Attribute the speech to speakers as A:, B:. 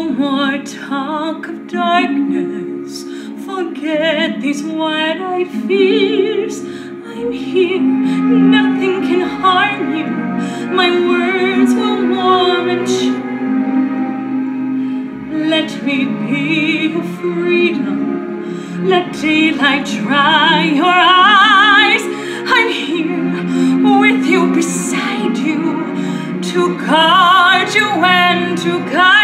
A: No more talk of darkness. Forget these wide eyed fears. I'm here, nothing can harm you. My words will warm and chill. Let me be your freedom. Let daylight dry your eyes. I'm here with you, beside you, to guard you and to guide.